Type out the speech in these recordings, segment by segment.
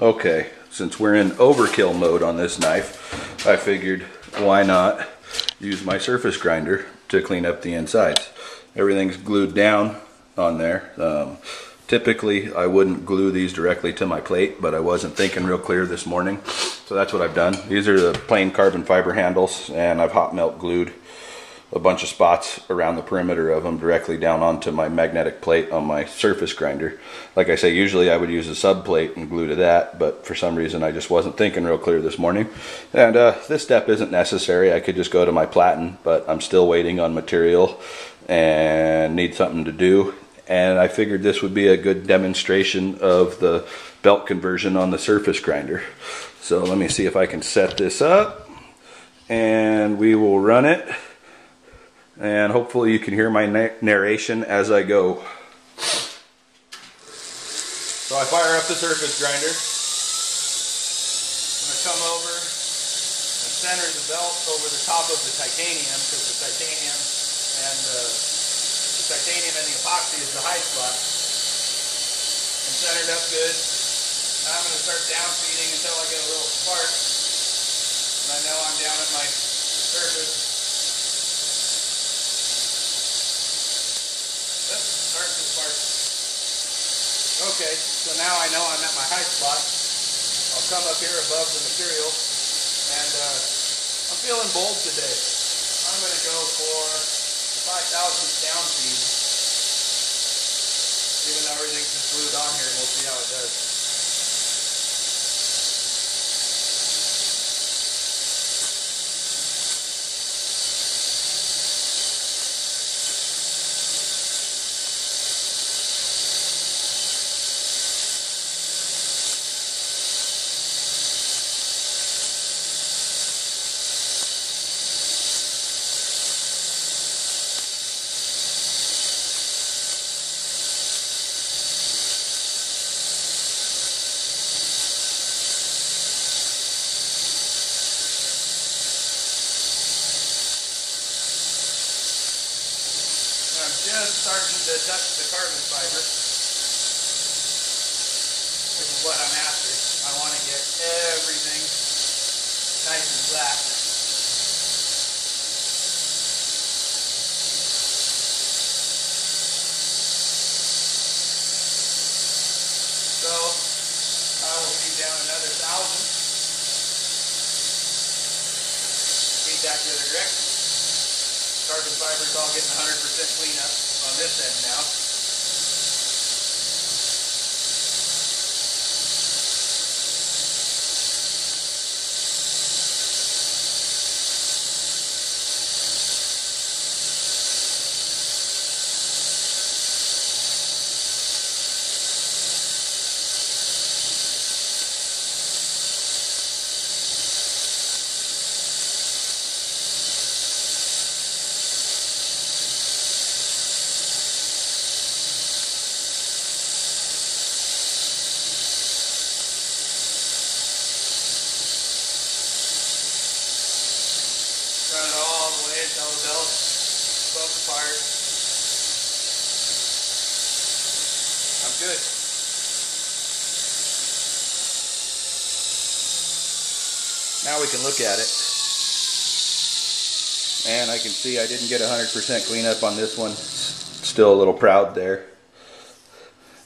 Okay, since we're in overkill mode on this knife, I figured why not use my surface grinder to clean up the insides. Everything's glued down on there. Um, typically, I wouldn't glue these directly to my plate, but I wasn't thinking real clear this morning. So that's what I've done. These are the plain carbon fiber handles, and I've hot melt glued a bunch of spots around the perimeter of them directly down onto my magnetic plate on my surface grinder. Like I say, usually I would use a sub plate and glue to that, but for some reason I just wasn't thinking real clear this morning. And uh, this step isn't necessary. I could just go to my platen, but I'm still waiting on material and need something to do. And I figured this would be a good demonstration of the belt conversion on the surface grinder. So let me see if I can set this up and we will run it and hopefully you can hear my narration as I go. So I fire up the surface grinder. I'm going to come over and center the belt over the top of the titanium because the titanium and the, the titanium and the epoxy is the high spot. And centered up good. Now I'm going to start down feeding until I get a little spark. And I know I'm down at my surface. Okay, so now I know I'm at my high spot. I'll come up here above the material, and uh, I'm feeling bold today. I'm going to go for 5,000 down feed, even though everything's just glued on here, and we'll see how it does. Just starting to touch the carbon fiber, which is what I'm after. I want to get everything nice and flat. So I will feed down another thousand. Feed that the other direction. Carbon fiber's all getting 100% cleanup on this end now. I'm good. Now we can look at it. And I can see I didn't get 100% cleanup on this one. Still a little proud there.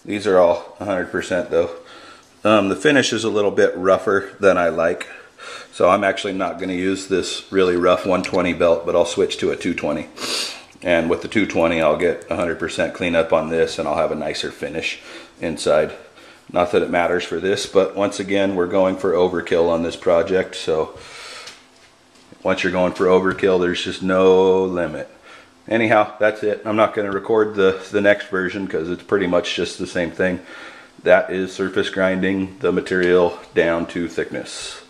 These are all 100% though. Um, the finish is a little bit rougher than I like. So I'm actually not going to use this really rough 120 belt, but I'll switch to a 220. And with the 220, I'll get 100% cleanup on this and I'll have a nicer finish inside. Not that it matters for this, but once again, we're going for overkill on this project. So once you're going for overkill, there's just no limit. Anyhow, that's it. I'm not going to record the, the next version because it's pretty much just the same thing. That is surface grinding the material down to thickness.